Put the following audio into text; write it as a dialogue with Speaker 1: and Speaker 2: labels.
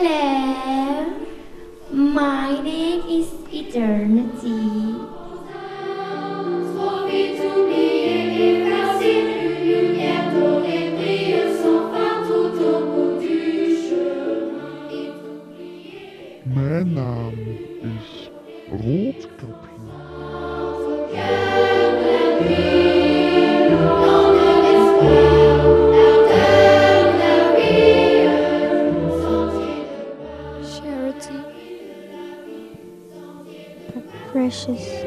Speaker 1: Hello, my name is Eternity.
Speaker 2: Mijn name is Roodkapje.
Speaker 3: precious.